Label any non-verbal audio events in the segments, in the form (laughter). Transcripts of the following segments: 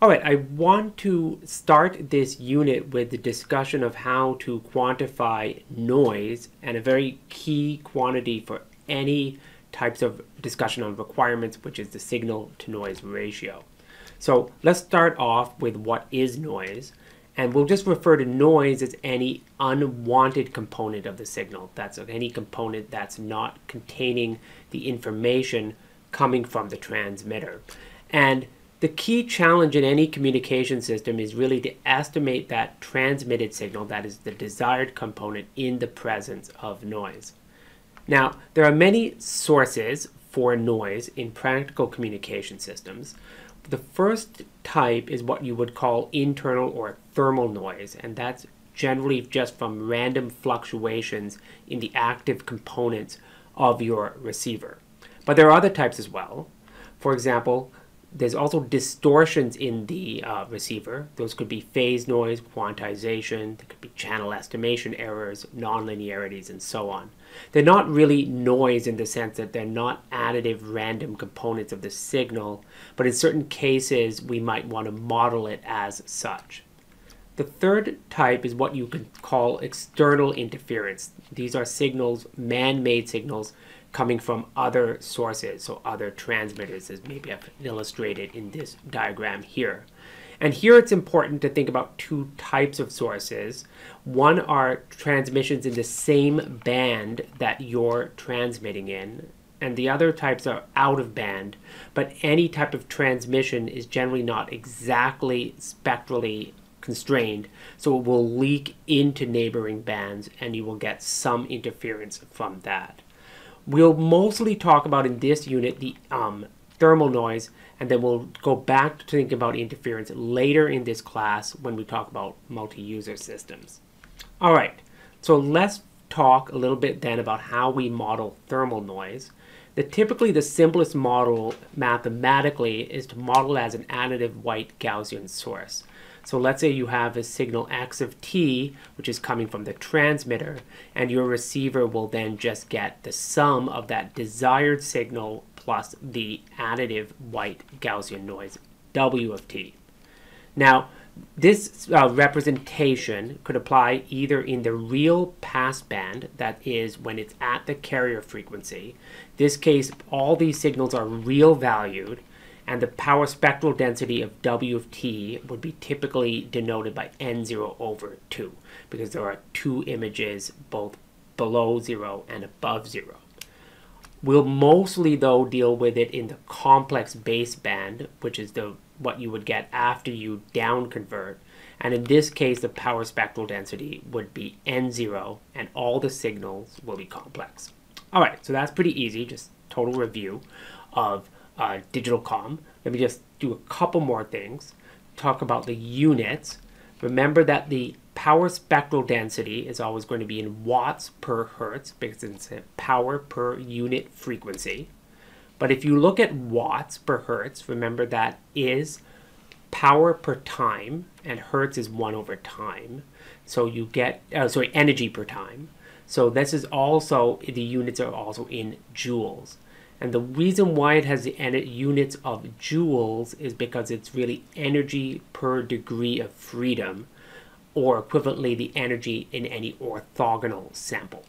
All right, I want to start this unit with the discussion of how to quantify noise and a very key quantity for any types of discussion on requirements, which is the signal to noise ratio. So let's start off with what is noise. And we'll just refer to noise as any unwanted component of the signal. That's any component that's not containing the information coming from the transmitter. And the key challenge in any communication system is really to estimate that transmitted signal, that is the desired component, in the presence of noise. Now, there are many sources for noise in practical communication systems. The first type is what you would call internal or thermal noise, and that's generally just from random fluctuations in the active components of your receiver. But there are other types as well. For example, there's also distortions in the uh, receiver. Those could be phase noise, quantization, there could be channel estimation errors, nonlinearities, and so on. They're not really noise in the sense that they're not additive random components of the signal, but in certain cases we might want to model it as such. The third type is what you could call external interference. These are signals, man-made signals, coming from other sources, so other transmitters, as maybe I've illustrated in this diagram here. And here it's important to think about two types of sources. One are transmissions in the same band that you're transmitting in, and the other types are out of band, but any type of transmission is generally not exactly spectrally constrained, so it will leak into neighboring bands and you will get some interference from that. We'll mostly talk about in this unit the um, thermal noise, and then we'll go back to think about interference later in this class when we talk about multi-user systems. All right, so let's talk a little bit then about how we model thermal noise. The, typically, the simplest model mathematically is to model as an additive white Gaussian source. So let's say you have a signal x of t, which is coming from the transmitter, and your receiver will then just get the sum of that desired signal plus the additive white Gaussian noise, w of t. Now, this uh, representation could apply either in the real passband, that is when it's at the carrier frequency. This case, all these signals are real valued, and the power spectral density of W of t would be typically denoted by n0 over 2 because there are two images both below 0 and above 0. We'll mostly though deal with it in the complex baseband, which is the what you would get after you down convert. And in this case, the power spectral density would be n0 and all the signals will be complex. All right, so that's pretty easy, just total review of uh, digital com. Let me just do a couple more things. Talk about the units. Remember that the power spectral density is always going to be in watts per hertz because it's power per unit frequency. But if you look at watts per hertz, remember that is power per time, and hertz is 1 over time. So you get, uh, sorry, energy per time. So this is also, the units are also in joules. And the reason why it has the units of joules is because it's really energy per degree of freedom, or equivalently the energy in any orthogonal sample.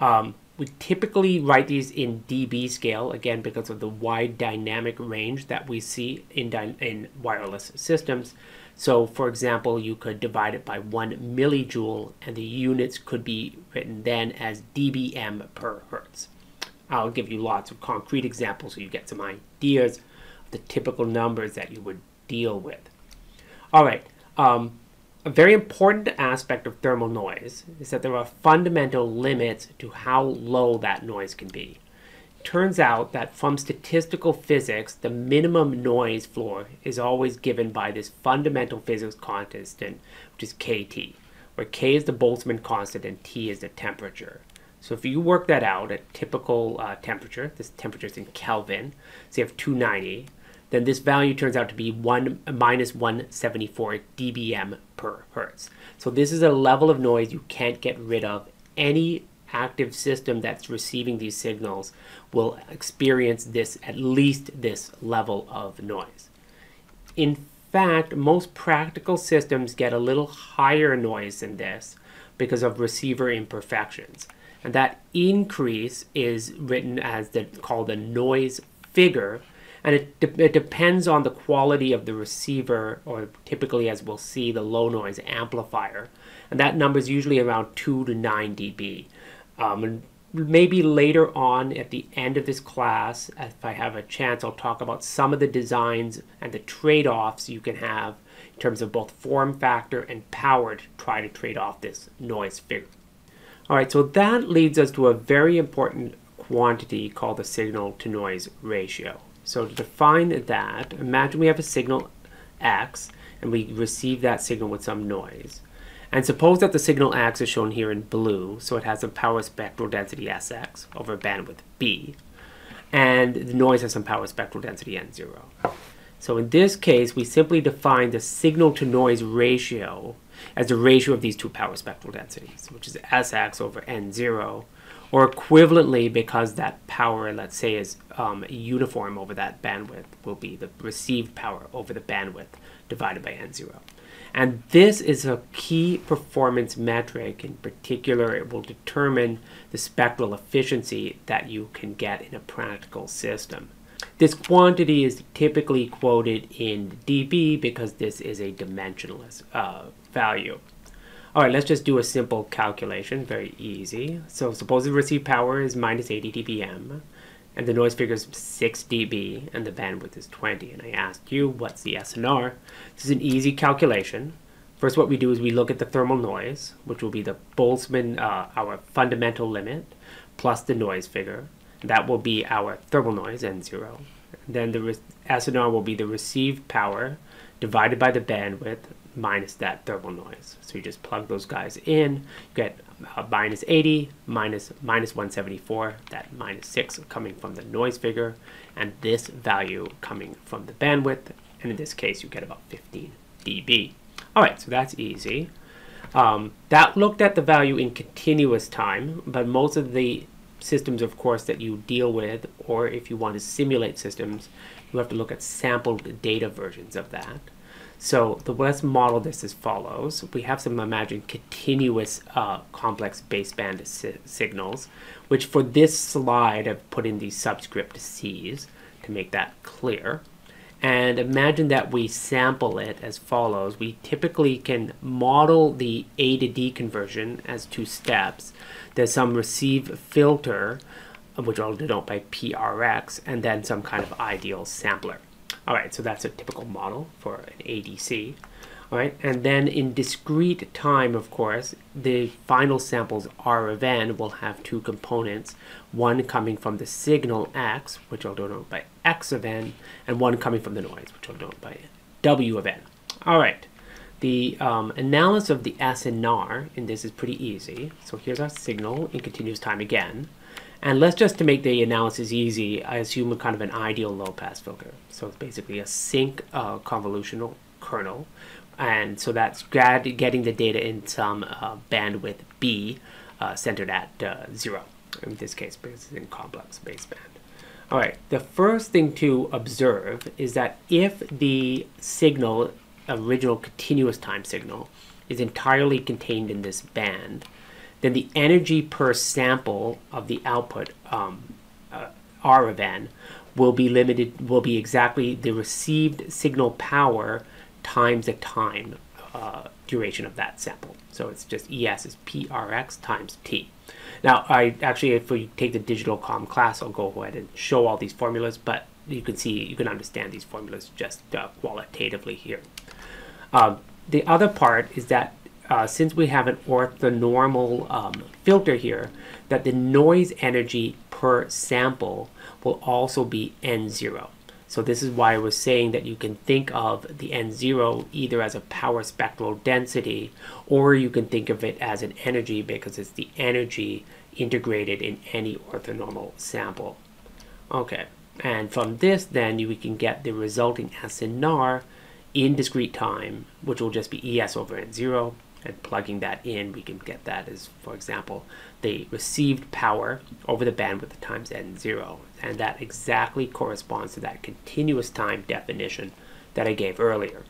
Um, we typically write these in dB scale, again, because of the wide dynamic range that we see in, in wireless systems. So, for example, you could divide it by one millijoule, and the units could be written then as dBm per hertz. I'll give you lots of concrete examples so you get some ideas of the typical numbers that you would deal with. All right, um, a very important aspect of thermal noise is that there are fundamental limits to how low that noise can be. It turns out that from statistical physics, the minimum noise floor is always given by this fundamental physics constant, which is kT, where k is the Boltzmann constant and t is the temperature. So if you work that out at typical uh, temperature, this temperature is in Kelvin, so you have 290, then this value turns out to be 1 minus 174 dBm per hertz. So this is a level of noise you can't get rid of. Any active system that's receiving these signals will experience this at least this level of noise. In fact, most practical systems get a little higher noise than this because of receiver imperfections. And that increase is written as the called the noise figure, and it, de it depends on the quality of the receiver, or typically, as we'll see, the low noise amplifier. And that number is usually around 2 to 9 dB. Um, and maybe later on at the end of this class, if I have a chance, I'll talk about some of the designs and the trade-offs you can have in terms of both form factor and power to try to trade off this noise figure. All right, so that leads us to a very important quantity called the signal to noise ratio. So to define that, imagine we have a signal X and we receive that signal with some noise. And suppose that the signal X is shown here in blue, so it has a power spectral density Sx over a bandwidth B, and the noise has some power spectral density N0. So in this case, we simply define the signal to noise ratio as the ratio of these two power spectral densities, which is Sx over N0, or equivalently, because that power, let's say, is um, uniform over that bandwidth, will be the received power over the bandwidth divided by N0. And this is a key performance metric. In particular, it will determine the spectral efficiency that you can get in a practical system. This quantity is typically quoted in dB because this is a dimensionless uh, value. All right, let's just do a simple calculation, very easy. So suppose the received power is minus 80 dBm and the noise figure is 6 dB and the bandwidth is 20 and I asked you what's the SNR. This is an easy calculation. First what we do is we look at the thermal noise which will be the Boltzmann, uh, our fundamental limit plus the noise figure. That will be our thermal noise N0. Then the SNR will be the received power divided by the bandwidth minus that thermal noise. So you just plug those guys in, you get minus 80 minus minus 174, that minus 6 coming from the noise figure, and this value coming from the bandwidth, and in this case you get about 15 dB. All right, so that's easy. Um, that looked at the value in continuous time, but most of the systems, of course, that you deal with, or if you want to simulate systems, you have to look at sampled data versions of that. So the let's model this as follows. We have some imagined continuous uh, complex baseband si signals, which for this slide I've put in these subscript C's to make that clear. And imagine that we sample it as follows. We typically can model the A to D conversion as two steps. There's some receive filter, which I'll denote by PRX, and then some kind of ideal sampler. All right, so that's a typical model for an ADC. All right, and then in discrete time, of course, the final samples R of n will have two components, one coming from the signal x, which I'll denote by x of n, and one coming from the noise, which I'll denote by w of n. All right, the um, analysis of the S and SNR in this is pretty easy. So here's our signal in continuous time again. And let's just to make the analysis easy, I assume a kind of an ideal low-pass filter. So it's basically a sinc uh, convolutional kernel. And so that's getting the data in some uh, bandwidth B uh, centered at uh, zero, in this case, because it's in complex baseband. All right, the first thing to observe is that if the signal, original continuous time signal, is entirely contained in this band, then the energy per sample of the output um, uh, R of n will be limited, will be exactly the received signal power times the time uh, duration of that sample. So it's just ES is PRX times T. Now, I actually, if we take the digital com class, I'll go ahead and show all these formulas, but you can see, you can understand these formulas just uh, qualitatively here. Um, the other part is that uh, since we have an orthonormal um, filter here, that the noise energy per sample will also be N0. So this is why I was saying that you can think of the N0 either as a power spectral density or you can think of it as an energy because it's the energy integrated in any orthonormal sample. Okay, and from this then we can get the resulting SNR in discrete time, which will just be ES over N0 and plugging that in, we can get that as, for example, the received power over the bandwidth times n0. And that exactly corresponds to that continuous time definition that I gave earlier.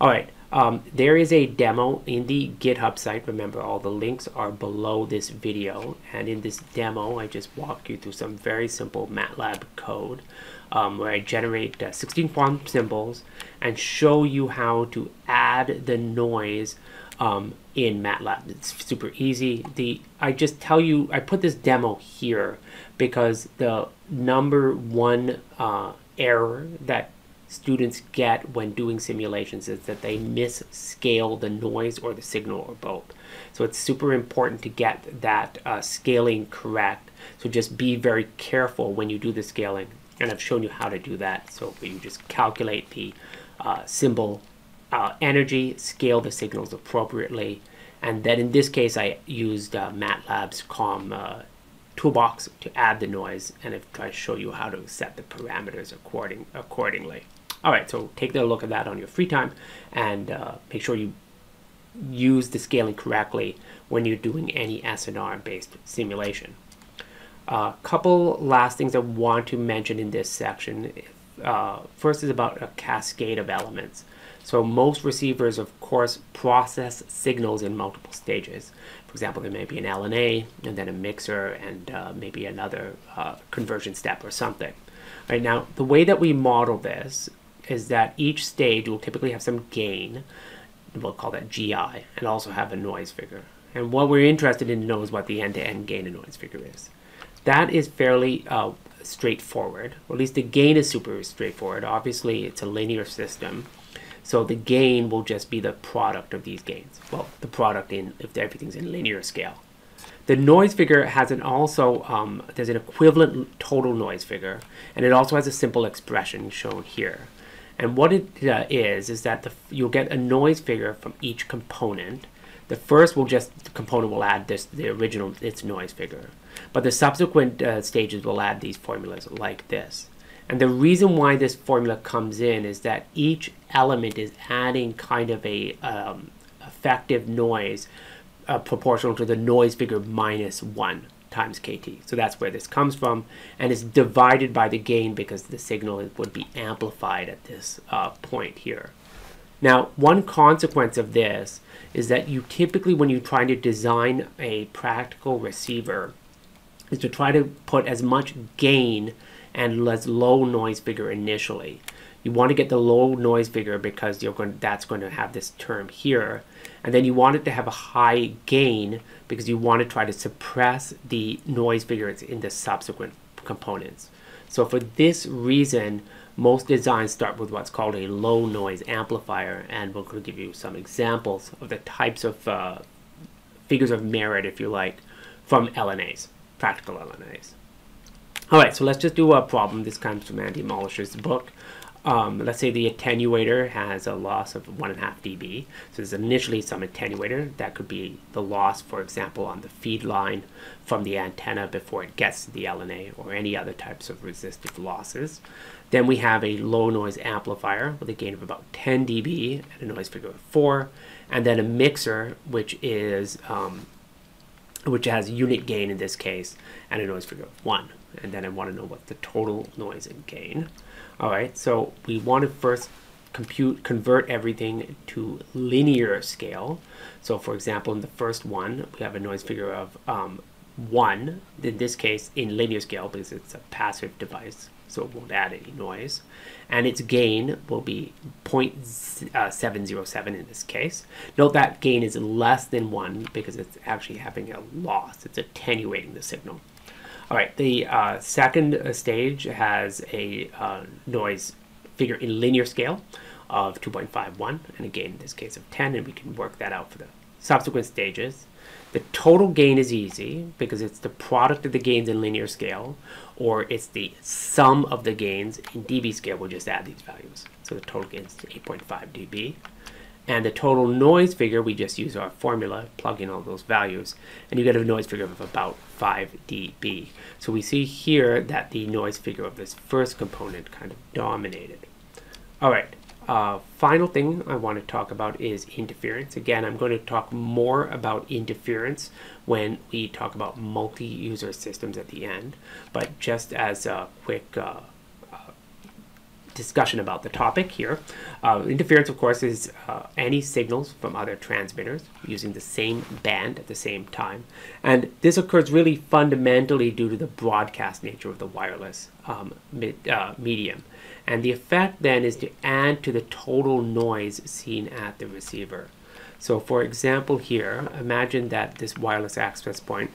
All right, um, there is a demo in the GitHub site. Remember, all the links are below this video. And in this demo, I just walk you through some very simple MATLAB code um, where I generate uh, 16 QAM symbols and show you how to add the noise um, in MATLAB. It's super easy. The I just tell you, I put this demo here because the number one uh, error that students get when doing simulations is that they misscale the noise or the signal or both. So it's super important to get that uh, scaling correct. So just be very careful when you do the scaling. And I've shown you how to do that. So you just calculate the uh, symbol uh, energy, scale the signals appropriately. And then in this case, I used uh, MATLAB's COM uh, toolbox to add the noise and I've tried to show you how to set the parameters according accordingly. All right, so take a look at that on your free time and uh, make sure you use the scaling correctly when you're doing any SNR based simulation. A uh, couple last things I want to mention in this section. Uh, first is about a cascade of elements. So most receivers, of course, process signals in multiple stages. For example, there may be an LNA and then a mixer and uh, maybe another uh, conversion step or something. Right now, the way that we model this is that each stage will typically have some gain, we'll call that GI, and also have a noise figure. And what we're interested in to know is what the end-to-end -end gain and noise figure is. That is fairly uh, straightforward, or at least the gain is super straightforward. Obviously, it's a linear system, so the gain will just be the product of these gains. Well, the product in if everything's in linear scale. The noise figure has an also, um, there's an equivalent total noise figure, and it also has a simple expression shown here. And what it uh, is is that the, you'll get a noise figure from each component. The first will just, the component will add this, the original, its noise figure. But the subsequent uh, stages will add these formulas like this. And the reason why this formula comes in is that each element is adding kind of a um, effective noise uh, proportional to the noise figure minus 1 times kt. So that's where this comes from. And it's divided by the gain because the signal would be amplified at this uh, point here. Now, one consequence of this is that you typically, when you're trying to design a practical receiver, is to try to put as much gain and as low noise figure initially. You want to get the low noise figure because you're going that's going to have this term here. And then you want it to have a high gain because you want to try to suppress the noise figures in the subsequent components. So for this reason, most designs start with what's called a low noise amplifier and we're going to give you some examples of the types of uh, figures of merit, if you like, from LNAs, practical LNAs. All right, so let's just do a problem. This comes from Andy Molisch's book. Um, let's say the attenuator has a loss of 1.5 dB. So there's initially some attenuator. That could be the loss, for example, on the feed line from the antenna before it gets to the LNA or any other types of resistive losses. Then we have a low noise amplifier with a gain of about 10 dB and a noise figure of 4. And then a mixer, which is um, which has unit gain in this case and a noise figure of 1 and then I want to know what the total noise and gain. All right, so we want to first compute, convert everything to linear scale. So for example, in the first one, we have a noise figure of um, 1, in this case in linear scale because it's a passive device, so it won't add any noise. And its gain will be 0.707 uh, in this case. Note that gain is less than 1 because it's actually having a loss. It's attenuating the signal. All right, the uh, second uh, stage has a uh, noise figure in linear scale of 2.51, and again, in this case of 10, and we can work that out for the subsequent stages. The total gain is easy because it's the product of the gains in linear scale, or it's the sum of the gains in dB scale. We'll just add these values. So the total gain is 8.5 dB. And the total noise figure, we just use our formula, plug in all those values, and you get a noise figure of about 5 dB. So we see here that the noise figure of this first component kind of dominated. All right, uh, final thing I want to talk about is interference. Again, I'm going to talk more about interference when we talk about multi-user systems at the end, but just as a quick uh, discussion about the topic here. Uh, interference, of course, is uh, any signals from other transmitters using the same band at the same time. And this occurs really fundamentally due to the broadcast nature of the wireless um, uh, medium. And the effect then is to add to the total noise seen at the receiver. So for example here, imagine that this wireless access point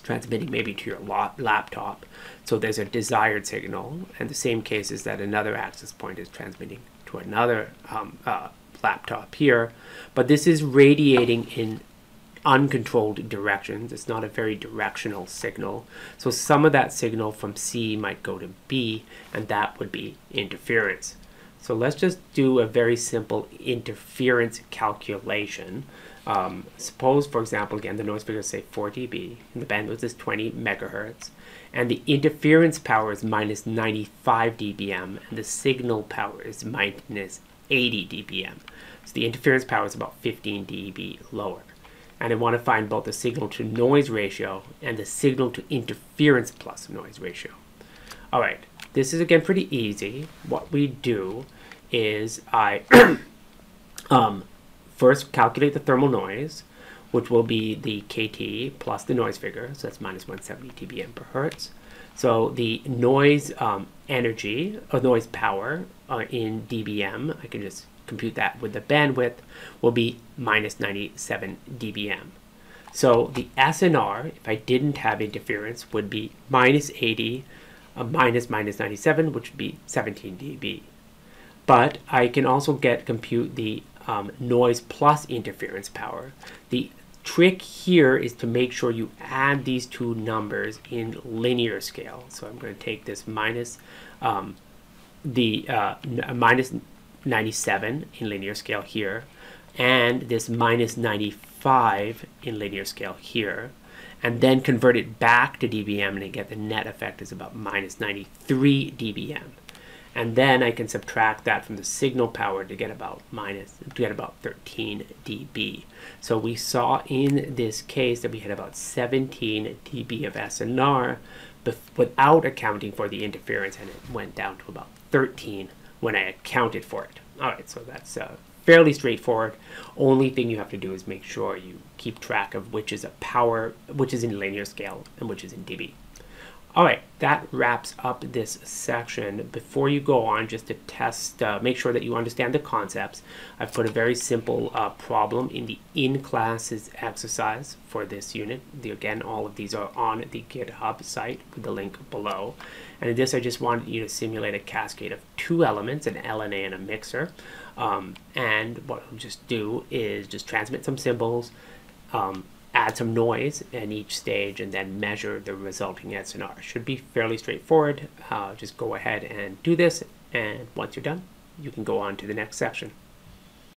transmitting maybe to your laptop. So there's a desired signal, and the same case is that another access point is transmitting to another um, uh, laptop here. But this is radiating in uncontrolled directions. It's not a very directional signal. So some of that signal from C might go to B, and that would be interference. So let's just do a very simple interference calculation. Um, suppose, for example, again, the noise figure is say 4 dB, and the bandwidth is 20 megahertz, and the interference power is minus 95 dBm, and the signal power is minus 80 dBm. So the interference power is about 15 dB lower. And I want to find both the signal to noise ratio and the signal to interference plus noise ratio. All right, this is again pretty easy. What we do is I (coughs) um, first calculate the thermal noise, which will be the KT plus the noise figure, so that's minus 170 dBm per hertz. So the noise um, energy, or noise power uh, in dBm, I can just compute that with the bandwidth, will be minus 97 dBm. So the SNR, if I didn't have interference, would be minus 80, uh, minus minus 97, which would be 17 dB. But I can also get compute the um, noise plus interference power. The trick here is to make sure you add these two numbers in linear scale. So I'm going to take this minus um, the uh, minus 97 in linear scale here and this minus 95 in linear scale here and then convert it back to dBm and get the net effect is about minus 93 dBm and then I can subtract that from the signal power to get about minus to get about 13 dB. So we saw in this case that we had about 17 dB of SNR without accounting for the interference, and it went down to about 13 when I accounted for it. All right, so that's uh, fairly straightforward. Only thing you have to do is make sure you keep track of which is a power, which is in linear scale, and which is in dB. All right, that wraps up this section. Before you go on, just to test, uh, make sure that you understand the concepts, I've put a very simple uh, problem in the in-classes exercise for this unit. The, again, all of these are on the GitHub site with the link below. And in this, I just wanted you to simulate a cascade of two elements, an LNA and a mixer. Um, and what I'll just do is just transmit some symbols, um, add some noise in each stage and then measure the resulting SNR. Should be fairly straightforward. Uh, just go ahead and do this and once you're done, you can go on to the next section.